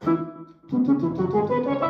Tu tu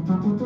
ta ta